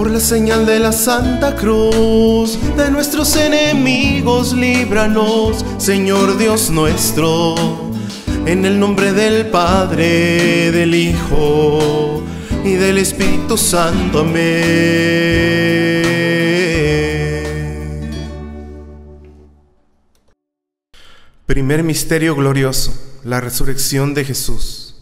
Por la señal de la Santa Cruz, de nuestros enemigos, líbranos, Señor Dios nuestro. En el nombre del Padre, del Hijo y del Espíritu Santo. Amén. Primer misterio glorioso, la resurrección de Jesús.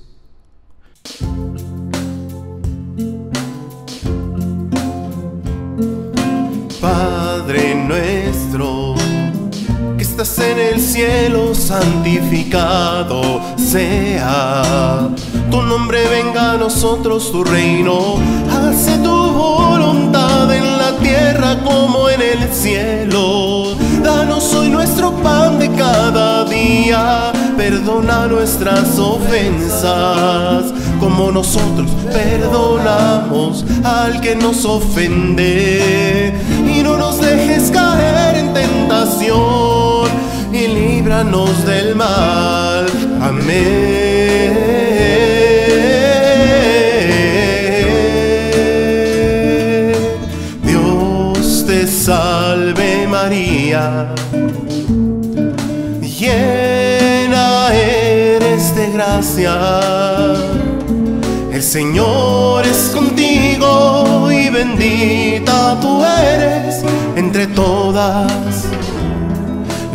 En el cielo, santificado sea. Tu nombre venga a nosotros, tu reino. Hace tu voluntad en la tierra como en el cielo. Danos hoy nuestro pan de cada día. Perdona nuestras ofensas, como nosotros perdonamos al que nos ofende. Y no nos dejes caer en tentación, líbranos del mal. Amén. Dios te salve María, llena eres de gracia. El Señor es contigo y bendita tú eres entre todas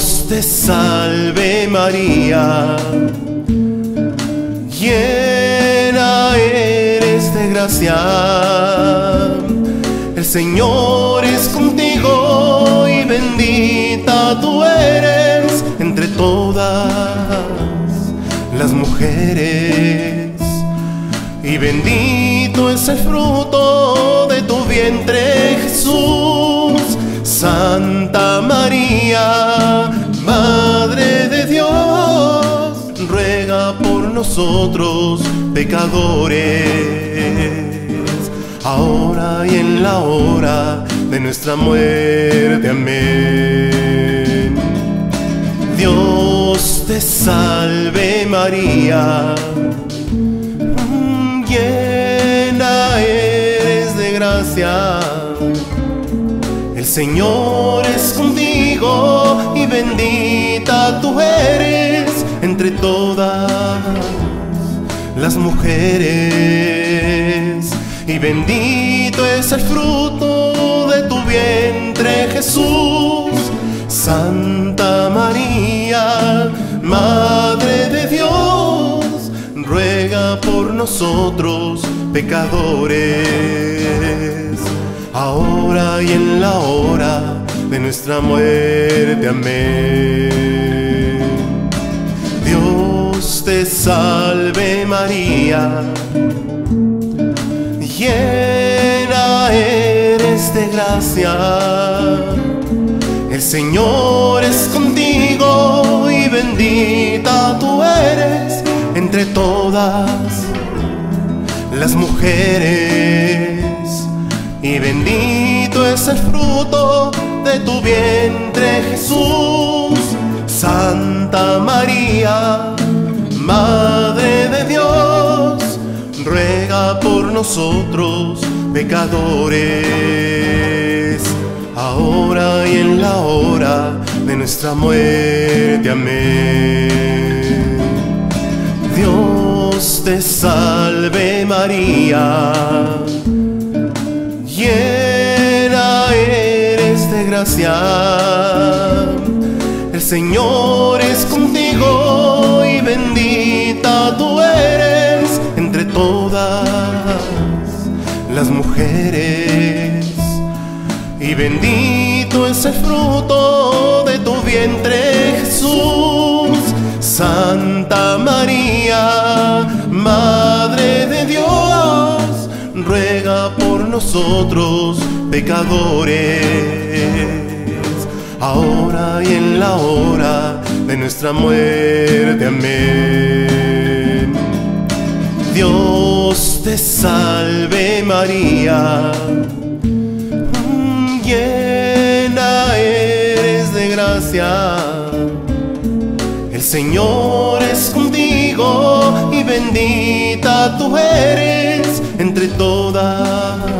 te salve María, llena eres de gracia. El Señor es contigo y bendita tú eres entre todas las mujeres. Y bendito es el fruto de tu vientre Jesús. Santa María, Madre de Dios, ruega por nosotros pecadores, ahora y en la hora de nuestra muerte. Amén. Dios te salve María, llena eres de gracia. Señor es contigo y bendita tú eres entre todas las mujeres. Y bendito es el fruto de tu vientre Jesús. Santa María, Madre de Dios, ruega por nosotros pecadores ahora y en la hora de nuestra muerte. Amén. Dios te salve María, llena eres de gracia. El Señor es contigo y bendita tú eres entre todas las mujeres y bendito es el fruto de tu vientre Jesús. Santa María, Madre de Dios, ruega por nosotros pecadores, ahora y en la hora de nuestra muerte. Amén. Dios te salve María eres de gracia. El Señor es contigo y bendita tú eres entre todas las mujeres. Y bendito es el fruto de tu vientre Jesús. Santa María, Madre de Dios, ruega por nosotros pecadores, ahora y en la hora de nuestra muerte. Amén. Dios te salve María, llena eres de gracia. El Señor es contigo y bendita tú eres entre todas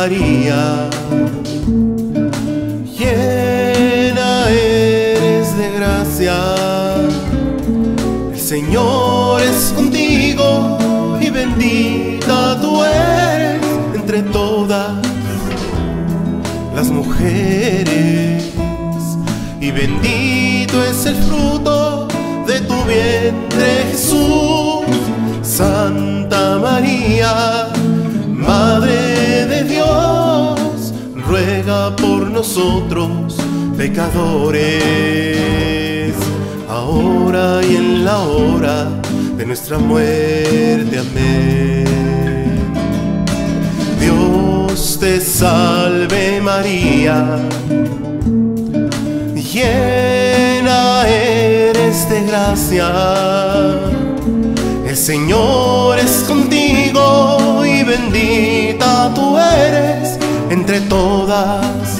María, llena eres de gracia. El Señor es contigo y bendita tú eres entre todas las mujeres. Y bendito es el fruto de tu vientre Jesús. Santa María, nosotros pecadores, ahora y en la hora de nuestra muerte. Amén. Dios te salve María, llena eres de gracia. El Señor es contigo y bendita tú eres entre todas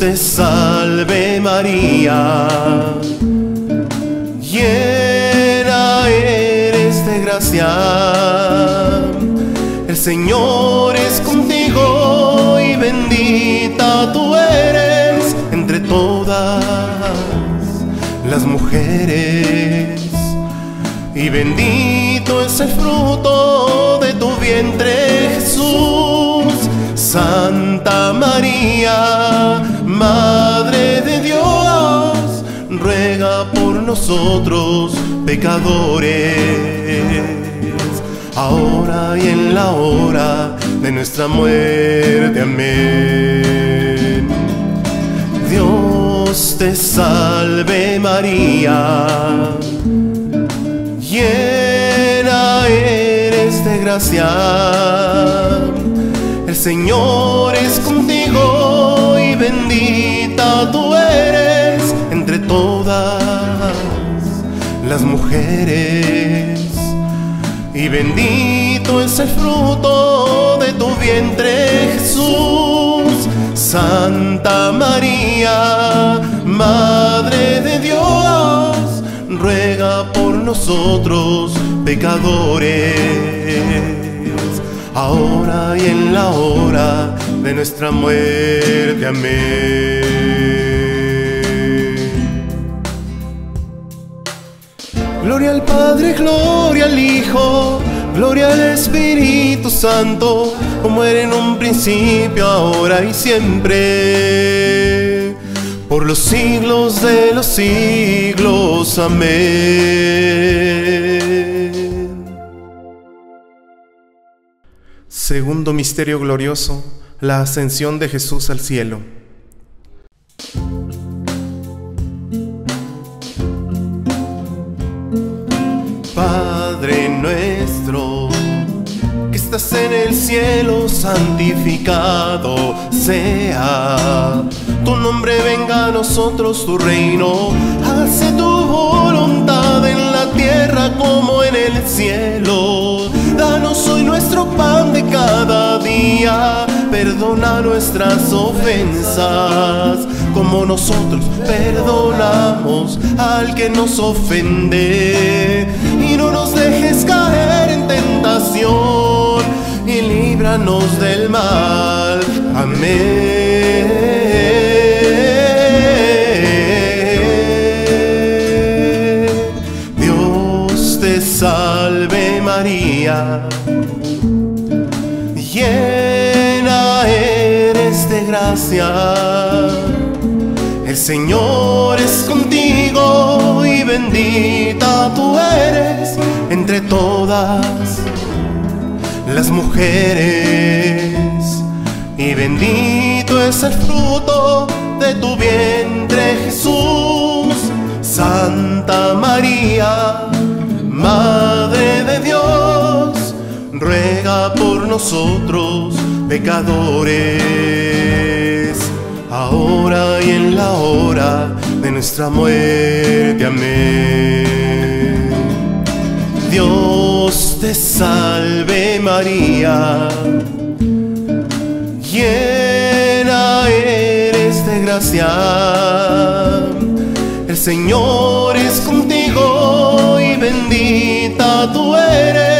Te salve María, llena eres de gracia. El Señor es contigo y bendita tú eres entre todas las mujeres. Y bendito es el fruto de tu vientre Jesús. Santa María, Madre de Dios, ruega por nosotros pecadores, ahora y en la hora de nuestra muerte. Amén. Dios te salve María, llena eres de gracia. El Señor es contigo y bendita tú eres entre todas las mujeres. Y bendito es el fruto de tu vientre Jesús. Santa María, Madre de Dios, ruega por nosotros pecadores, ahora y en la hora de nuestra muerte. Amén. Gloria al Padre, gloria al Hijo, gloria al Espíritu Santo, como era en un principio, ahora y siempre, por los siglos de los siglos. Amén. Segundo misterio glorioso, la ascensión de Jesús al cielo. Padre nuestro, que estás en el cielo, santificado sea. Tu nombre venga a nosotros, tu reino. Hace tu voluntad en la tierra como en el cielo. Danos hoy nuestro pan de cada día. Perdona nuestras ofensas, como nosotros perdonamos al que nos ofende. Y no nos dejes caer en tentación, y líbranos del mal. Amén. Llena eres de gracia. El Señor es contigo y bendita tú eres entre todas las mujeres. Y bendito es el fruto de tu vientre Jesús. Santa María, Madre de Dios, ruega por nosotros pecadores, ahora y en la hora de nuestra muerte. Amén. Dios te salve María, llena eres de gracia, el Señor es contigo y bendita tú eres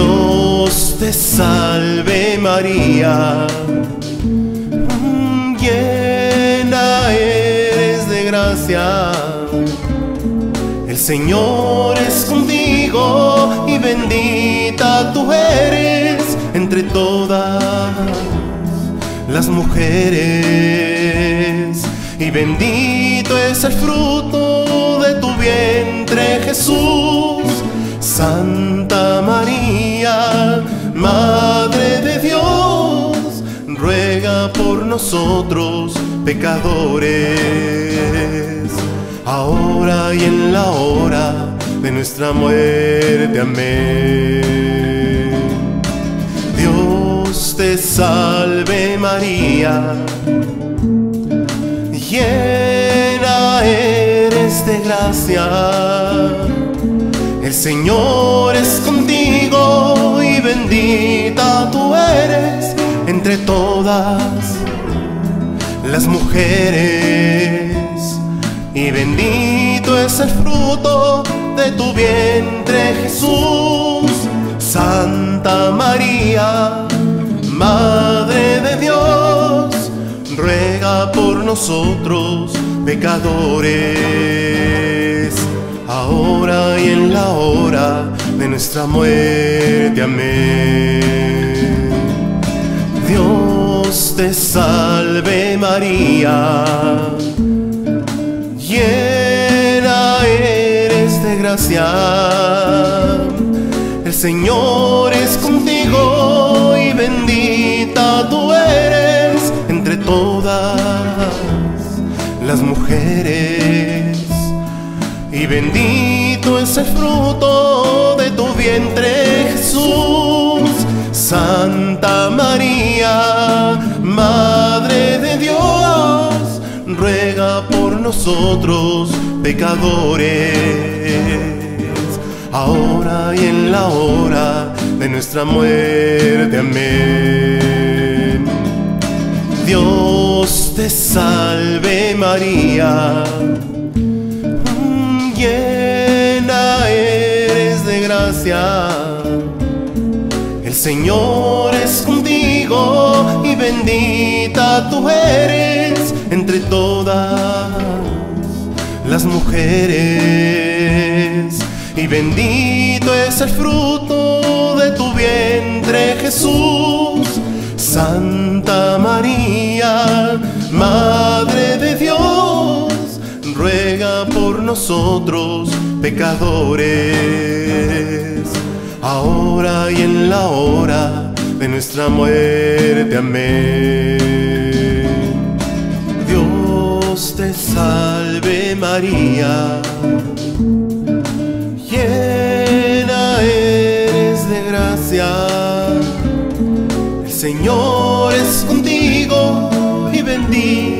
Dios te salve María, llena eres de gracia. El Señor es contigo y bendita tú eres entre todas las mujeres. Y bendito es el fruto de tu vientre Jesús. María, Madre de Dios, ruega por nosotros pecadores, ahora y en la hora de nuestra muerte. Amén. Dios te salve María, llena eres de gracia. El Señor es contigo bendita tú eres entre todas las mujeres. Y bendito es el fruto de tu vientre Jesús. Santa María, Madre de Dios, ruega por nosotros pecadores, ahora y en la hora de nuestra muerte. Amén. Dios te salve María, llena eres de gracia. El Señor es contigo y bendita tú eres entre todas las mujeres. Y bendito es el fruto de tu vientre Jesús. Santa María, Madre de Dios, ruega por nosotros pecadores, ahora y en la hora de nuestra muerte. Amén. Dios te salve María, El Señor es contigo y bendita tú eres entre todas las mujeres. Y bendito es el fruto de tu vientre Jesús. Santa María, Madre de Dios, nosotros pecadores, ahora y en la hora de nuestra muerte. Amén. Dios te salve María, llena eres de gracia. El Señor es contigo y bendita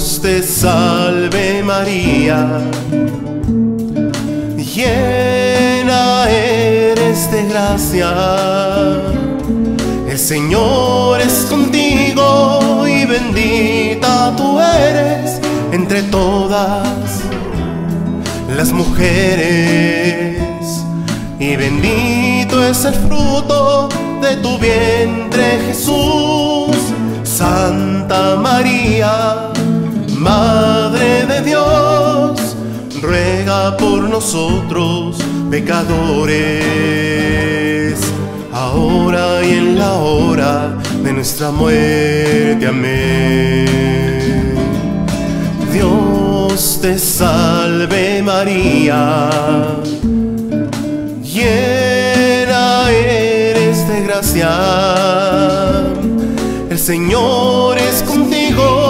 Dios te salve María llena eres de gracia. El Señor es contigo y bendita tú eres entre todas las mujeres. Y bendito es el fruto de tu vientre Jesús. Santa María, Madre de Dios ruega por nosotros pecadores, ahora y en la hora de nuestra muerte. Amén. Dios te salve María, llena eres de gracia. El Señor es contigo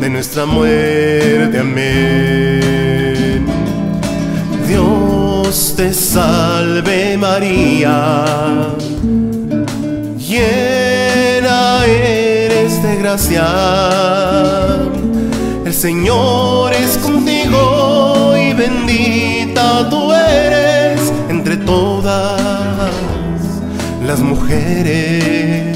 de nuestra muerte. Amén. Dios te salve María, llena eres de gracia. El Señor es contigo y bendita tú eres entre todas las mujeres.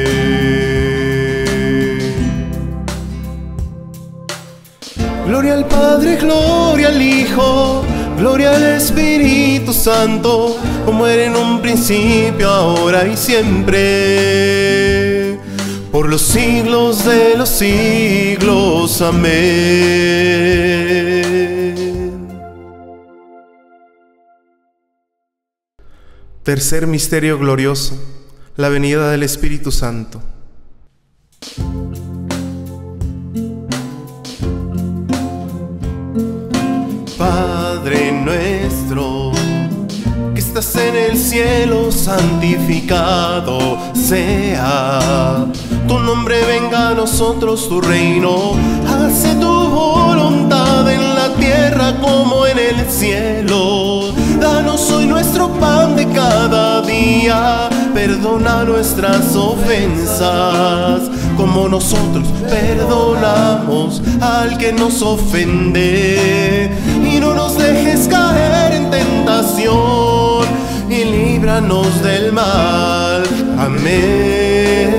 Gloria al Padre, gloria al Hijo, gloria al Espíritu Santo, como era en un principio, ahora y siempre, por los siglos de los siglos. Amén. Tercer misterio glorioso, la venida del Espíritu Santo. En el cielo, santificado sea. Tu nombre venga a nosotros, tu reino. Hace tu voluntad en la tierra como en el cielo. Danos hoy nuestro pan de cada día. Perdona nuestras ofensas, como nosotros perdonamos al que nos ofende. Y no nos dejes caer en tentación, líbranos del mal. Amén.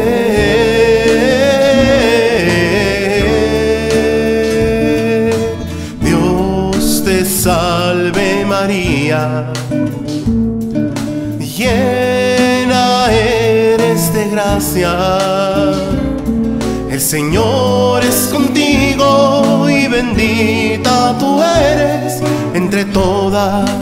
Dios te salve María, llena eres de gracia. El Señor es contigo y bendita tú eres entre todas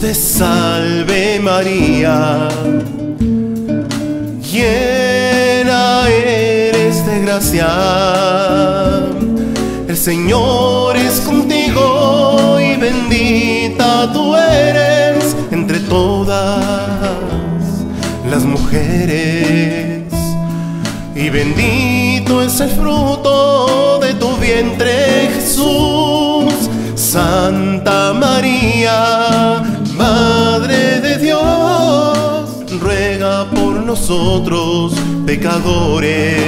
te salve María, llena eres de gracia, el Señor es contigo y bendita tú eres entre todas las mujeres. Y bendito es el fruto de tu vientre Jesús, Santa María, Madre de Dios, ruega por nosotros pecadores,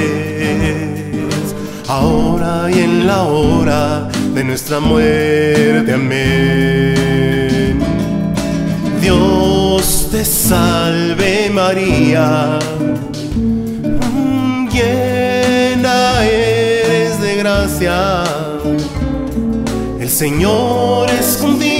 ahora y en la hora de nuestra muerte. Amén. Dios te salve María, llena eres de gracia. El Señor es contigo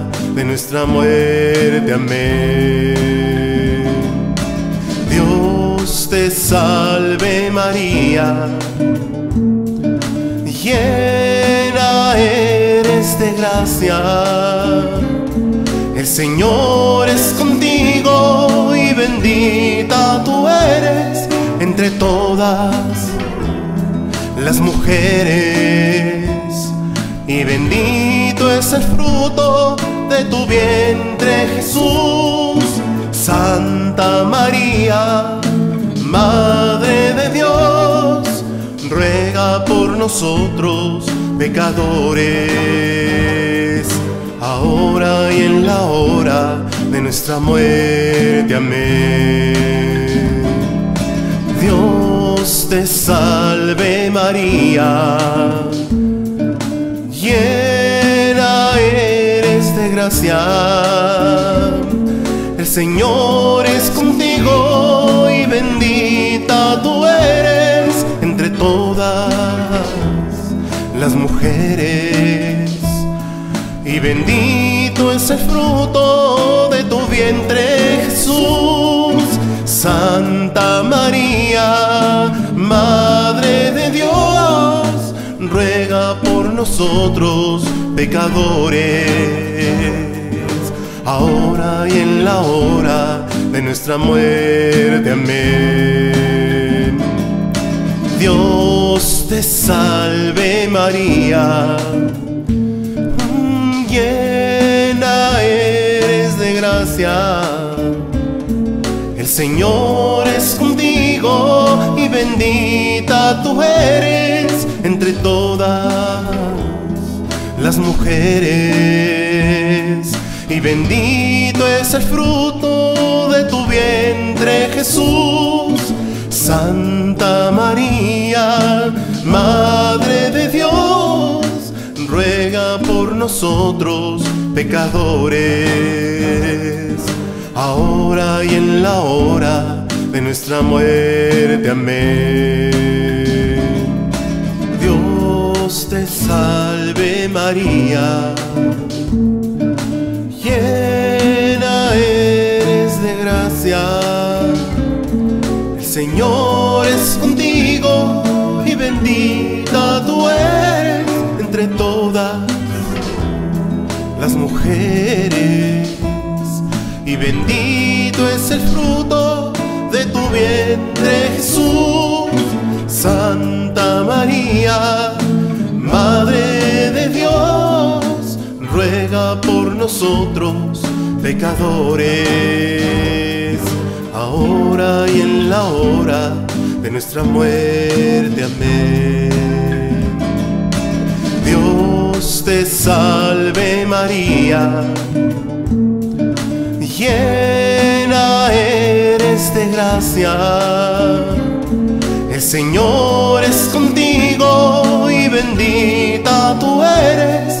de nuestra muerte. Amén. Dios te salve María, llena eres de gracia el Señor es contigo y bendita tú eres entre todas las mujeres. Y bendito es el fruto tu vientre Jesús. Santa María, Madre de Dios, ruega por nosotros pecadores ahora y en la hora de nuestra muerte. Amén. Dios te salve María, de gracia. El Señor es contigo y bendita tú eres entre todas las mujeres y bendito es el fruto de tu vientre Jesús. Santa María, Madre de Dios, ruega por nosotros pecadores, ahora y en la hora de nuestra muerte. Amén. Dios te salve María llena eres de gracia. El Señor es contigo y bendita tú eres entre todas las mujeres. Y bendito es el fruto de tu vientre Jesús. Santa María, Madre de Dios ruega por nosotros pecadores, ahora y en la hora de nuestra muerte. Amén. Dios te salve María, llena eres de gracia. El Señor es contigo y bendita tú eres entre todas las mujeres. Y bendito es el fruto de tu vientre Jesús, Santa María, por nosotros pecadores, ahora y en la hora de nuestra muerte. Amén. Dios te salve María, llena eres de gracia, el Señor es contigo y bendita tú eres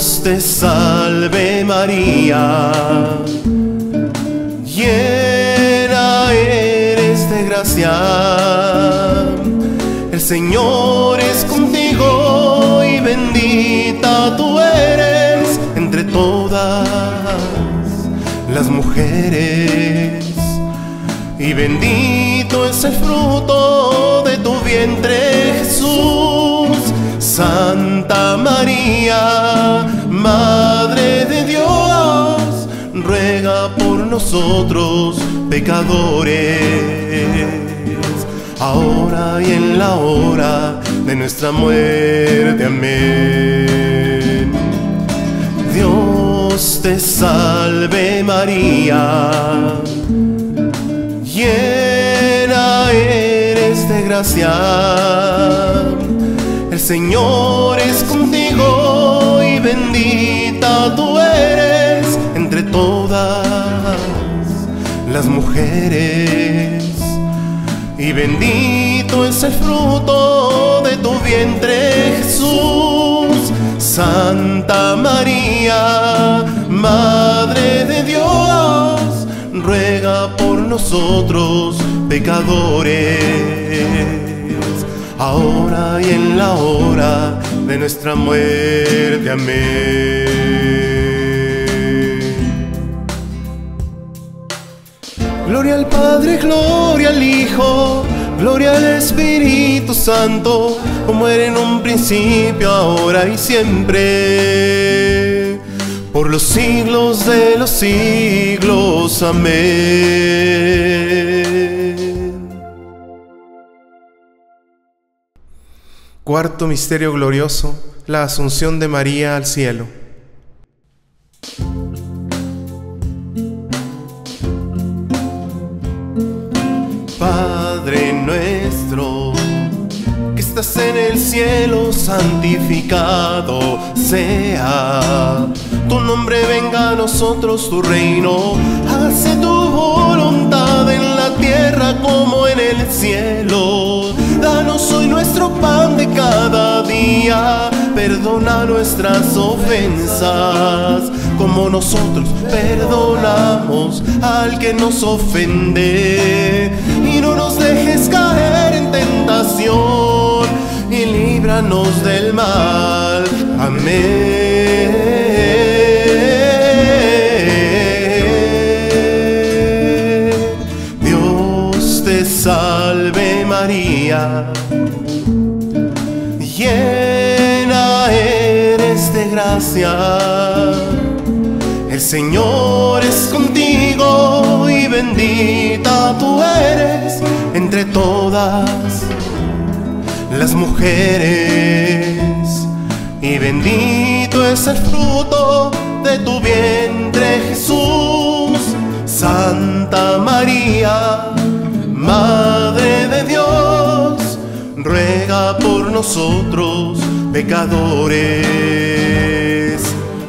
Dios te salve María, llena eres de gracia, el Señor es contigo y bendita tú eres entre todas las mujeres. Y bendito es el fruto de tu vientre, Jesús. Santa María, Madre de Dios, ruega por nosotros pecadores, ahora y en la hora de nuestra muerte. Amén. Dios te salve María, llena eres de gracia, Señor es contigo y bendita tú eres entre todas las mujeres. Y bendito es el fruto de tu vientre, Jesús. Santa María, Madre de Dios, ruega por nosotros pecadores, ahora y en la hora de nuestra muerte. Amén. Gloria al Padre, gloria al Hijo, gloria al Espíritu Santo, como era en un principio, ahora y siempre, por los siglos de los siglos. Amén. Cuarto misterio glorioso, la Asunción de María al cielo. Padre nuestro, que estás en el cielo, santificado sea. Tu nombre venga a nosotros, tu reino, hágase tu voluntad en la tierra como en el cielo. Danos hoy nuestro pan de cada día, perdona nuestras ofensas, como nosotros perdonamos al que nos ofende. Y no nos dejes caer en tentación, y líbranos del mal. Amén. Salve María, llena eres de gracia. El Señor es contigo y bendita tú eres entre todas las mujeres. Y bendito es el fruto de tu vientre Jesús. Santa María, Madre de Dios, ruega por nosotros pecadores,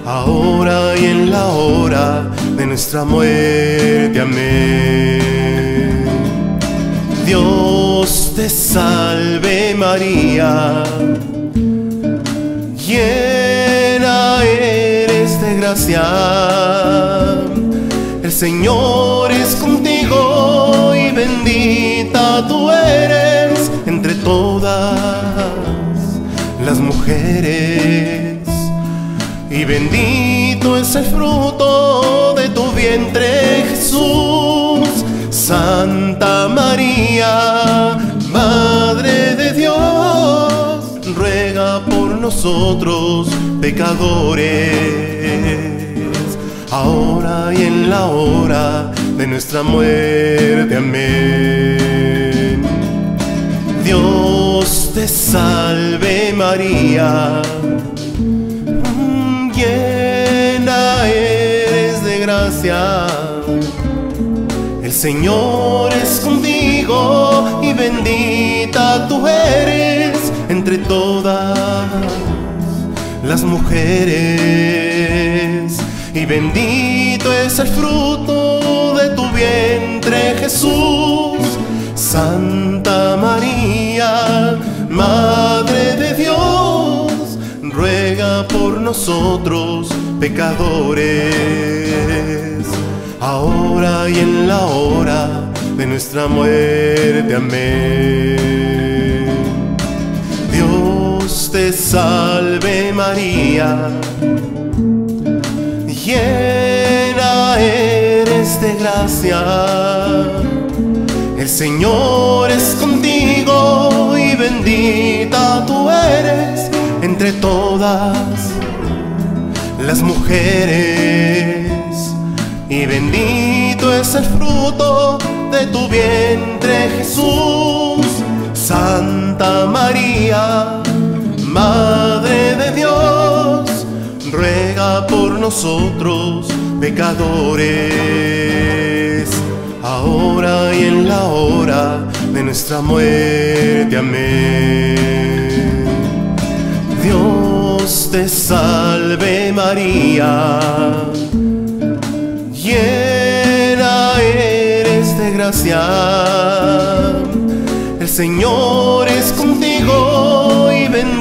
ahora y en la hora de nuestra muerte. Amén. Dios te salve María, llena eres de gracia, Señor es contigo y bendita tú eres entre todas las mujeres. Y bendito es el fruto de tu vientre, Jesús. Santa María, Madre de Dios, ruega por nosotros pecadores, ahora y en la hora de nuestra muerte. Amén. Dios te salve María, llena eres de gracia. El Señor es contigo y bendita tú eres entre todas las mujeres. Y bendito es el fruto de tu vientre Jesús. Santa María, Madre de Dios, ruega por nosotros pecadores, ahora y en la hora de nuestra muerte. Amén. Dios te salve María, llena eres de gracia. El Señor es contigo y bendita tú eres entre todas las mujeres. Y bendito es el fruto de tu vientre Jesús. Santa María, Madre de Dios, ruega por nosotros pecadores, ahora y en la hora de nuestra muerte. Amén. Dios te salve María, llena eres de gracia. El Señor es contigo y bendita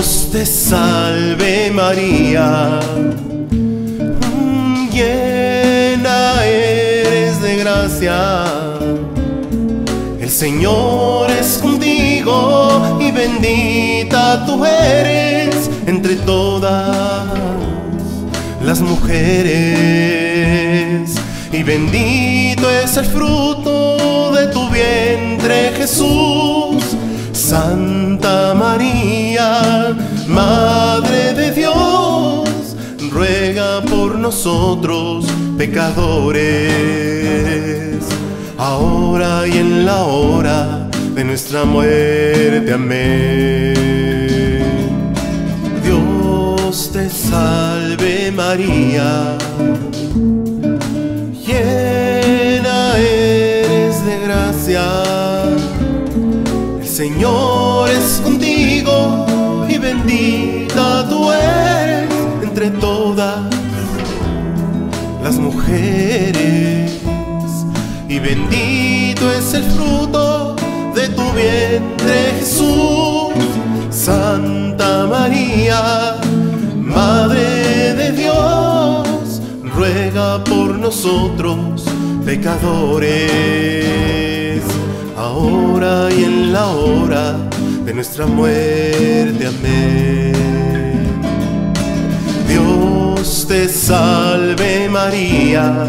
te salve María, llena eres de gracia. El Señor es contigo y bendita tú eres entre todas las mujeres. Y bendito es el fruto de tu vientre Jesús. Santa María, Madre de Dios, ruega por nosotros pecadores, ahora y en la hora de nuestra muerte. Amén. Dios te salve María, Señor es contigo y bendita tú eres entre todas las mujeres. Y bendito es el fruto de tu vientre Jesús. Santa María, Madre de Dios, ruega por nosotros pecadores, ahora y en la hora de nuestra muerte. Amén. Dios te salve María,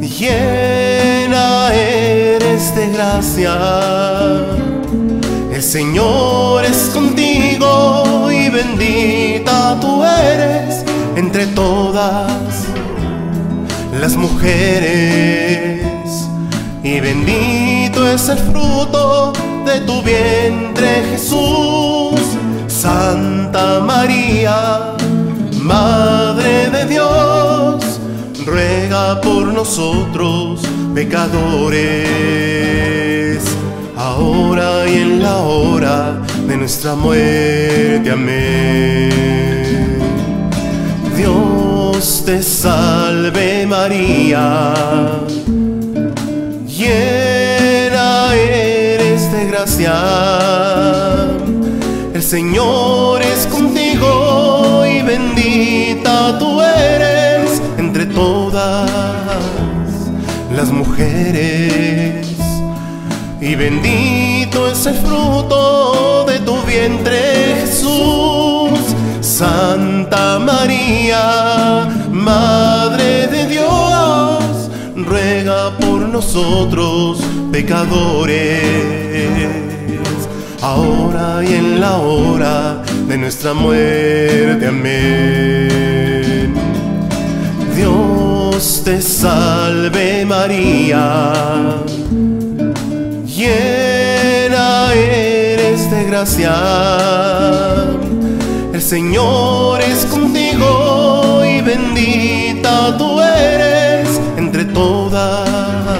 llena eres de gracia. El Señor es contigo y bendita tú eres entre todas las mujeres. Y bendito es el fruto de tu vientre Jesús. Santa María, Madre de Dios, ruega por nosotros pecadores, ahora y en la hora de nuestra muerte. Amén. Dios te salve María, gracia. Señor es contigo y bendita tú eres entre todas las mujeres. Y bendito es el fruto de tu vientre, Jesús. Santa María, Madre de Dios, ruega por nosotros pecadores ahora y en la hora de nuestra muerte. Amén. Dios te salve María, llena eres de gracia. El Señor es contigo y bendita tú eres entre todas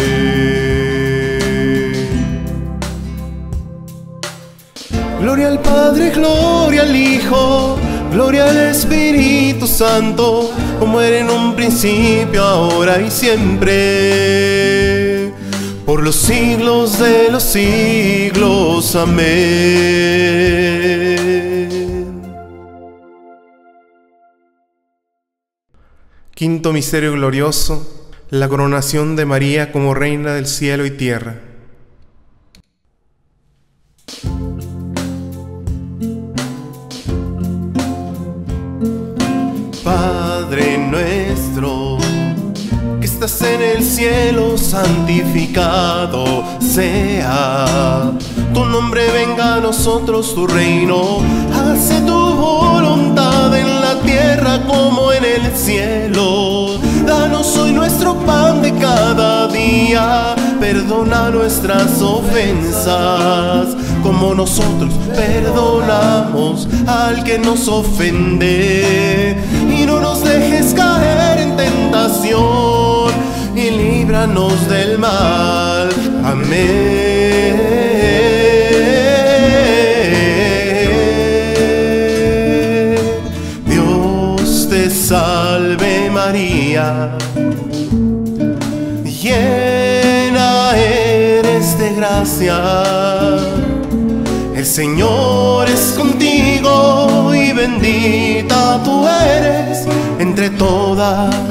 Gloria al Padre, gloria al Hijo, gloria al Espíritu Santo, como era en un principio, ahora y siempre, por los siglos de los siglos. Amén. Quinto misterio glorioso, la coronación de María como Reina del cielo y tierra. En el cielo, santificado sea. Tu nombre venga a nosotros, tu reino. Hace tu voluntad en la tierra como en el cielo. Danos hoy nuestro pan de cada día. Perdona nuestras ofensas, como nosotros perdonamos al que nos ofende. Y no nos dejes caer en tentación líbranos del mal. Amén. Dios te salve María, llena eres de gracia. El Señor es contigo y bendita tú eres entre todas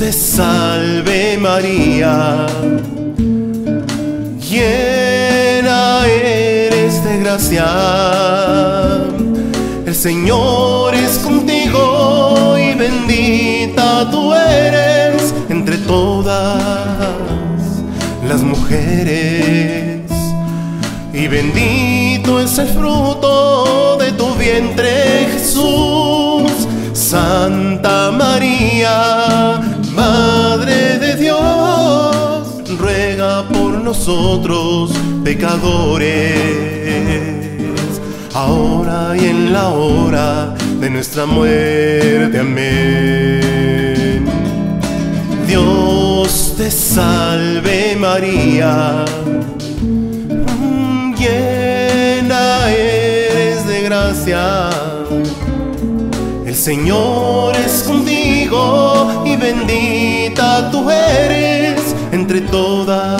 te salve María, llena eres de gracia, el Señor es contigo y bendita tú eres entre todas las mujeres. Y bendito es el fruto de tu vientre Jesús, Santa María nosotros pecadores, ahora y en la hora de nuestra muerte. Amén. Dios te salve María, llena eres de gracia. El Señor es contigo y bendita tú eres entre todas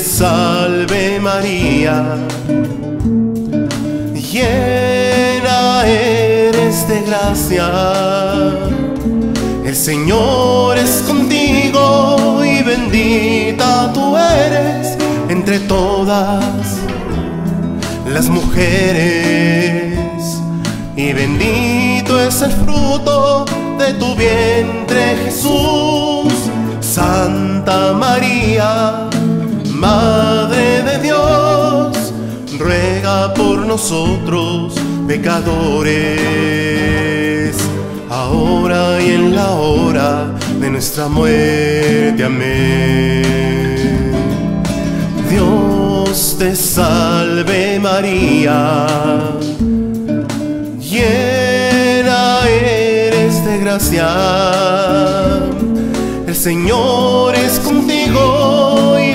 Salve María, llena eres de gracia. El Señor es contigo y bendita tú eres entre todas las mujeres y bendito es el fruto de tu vientre Jesús. Santa María, Madre de Dios, ruega por nosotros pecadores, ahora y en la hora de nuestra muerte. Amén. Dios te salve María llena eres de gracia. El Señor es contigo y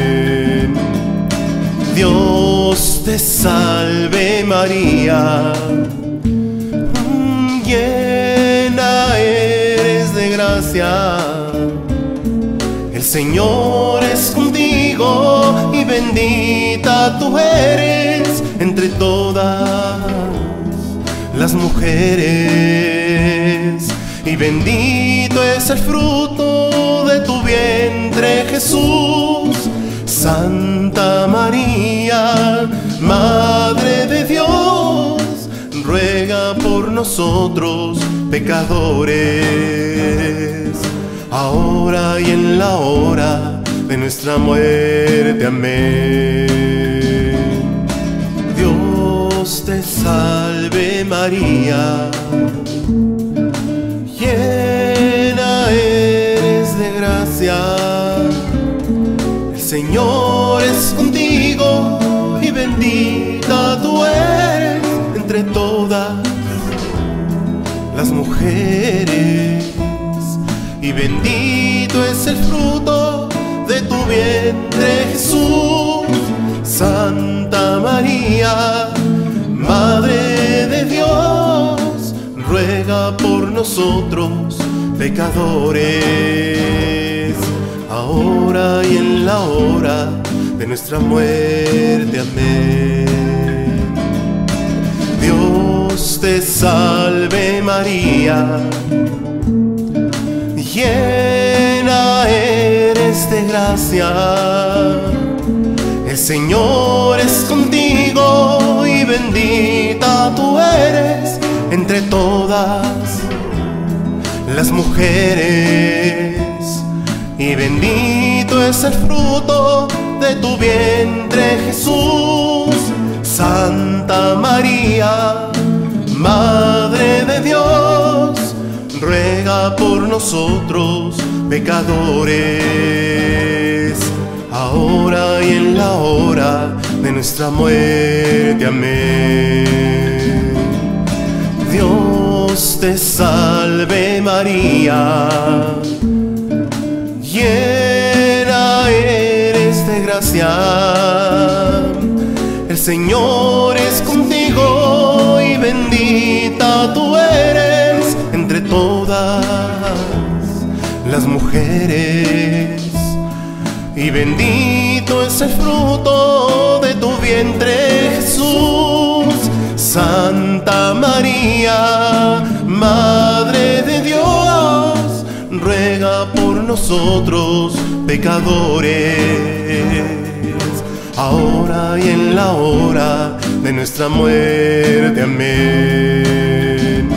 Dios te salve María, llena eres de gracia. El Señor es contigo y bendita tú eres entre todas las mujeres. Y bendito es el fruto de tu vientre, Jesús. María, Madre de Dios, ruega por nosotros pecadores, ahora y en la hora de nuestra muerte. Amén. Dios te salve María, llena eres de gracia, Señor es contigo y bendita tú eres entre todas las mujeres. Y bendito es el fruto de tu vientre Jesús, Santa María, Madre de Dios, ruega por nosotros pecadores, ahora y en la hora de nuestra muerte. Amén. Dios te salve María, llena eres de gracia. El Señor es contigo y bendita tú eres entre todas las mujeres. Y bendito es el fruto de tu vientre Jesús. Santa María, Madre de Dios, ruega por nosotros pecadores, ahora y en la hora de nuestra muerte. Amén. Dios te salve María, llena eres de gracia. El Señor es contigo y bendita tú eres entre todas las mujeres. Y bendito es el fruto de tu vientre Jesús. Santa María, Madre de Dios, ruega por nosotros pecadores, ahora y en la hora de nuestra muerte. Amén.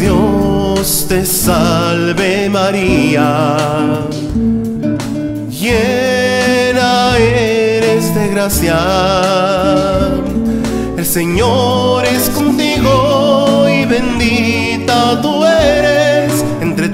Dios te salve María, llena eres de gracia. El Señor es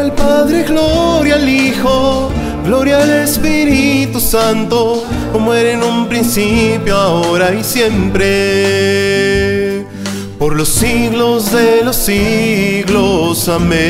Gloria al Padre, gloria al Hijo, gloria al Espíritu Santo, como era en un principio, ahora y siempre, por los siglos de los siglos. Amén.